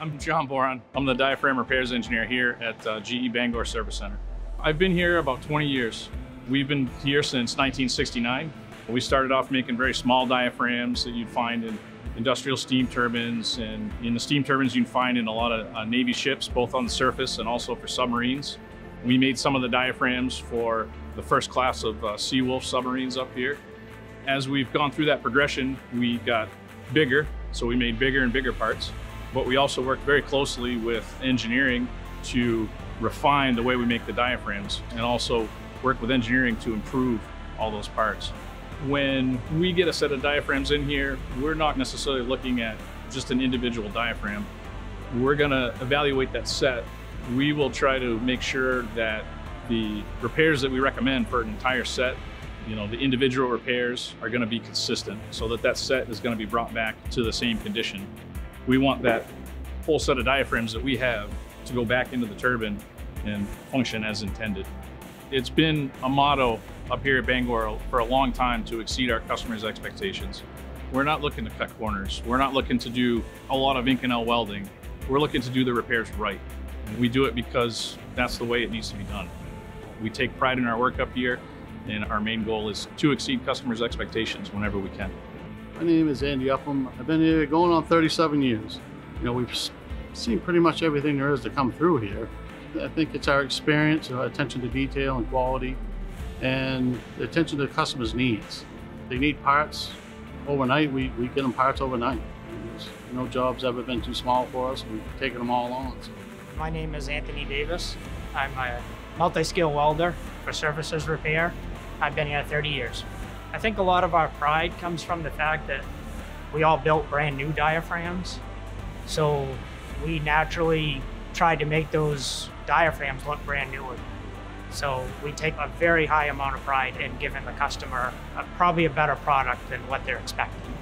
I'm John Boron. I'm the diaphragm repairs engineer here at uh, GE Bangor Service Center. I've been here about 20 years. We've been here since 1969. We started off making very small diaphragms that you'd find in industrial steam turbines. And in the steam turbines, you'd find in a lot of uh, Navy ships, both on the surface and also for submarines. We made some of the diaphragms for the first class of uh, Seawolf submarines up here. As we've gone through that progression, we got bigger, so we made bigger and bigger parts. But we also work very closely with engineering to refine the way we make the diaphragms and also work with engineering to improve all those parts. When we get a set of diaphragms in here, we're not necessarily looking at just an individual diaphragm. We're gonna evaluate that set. We will try to make sure that the repairs that we recommend for an entire set, you know, the individual repairs are gonna be consistent so that that set is gonna be brought back to the same condition. We want that whole set of diaphragms that we have to go back into the turbine and function as intended. It's been a motto up here at Bangor for a long time to exceed our customers' expectations. We're not looking to cut corners. We're not looking to do a lot of Inconel welding. We're looking to do the repairs right. We do it because that's the way it needs to be done. We take pride in our work up here, and our main goal is to exceed customers' expectations whenever we can. My name is Andy Upham. I've been here going on 37 years. You know, we've seen pretty much everything there is to come through here. I think it's our experience, our attention to detail and quality, and attention to the customer's needs. They need parts overnight, we, we get them parts overnight. There's no job's ever been too small for us. We've taken them all on. So. My name is Anthony Davis. I'm a multi-skill welder for surfaces repair. I've been here 30 years. I think a lot of our pride comes from the fact that we all built brand new diaphragms. So we naturally tried to make those diaphragms look brand new. So we take a very high amount of pride in giving the customer a, probably a better product than what they're expecting.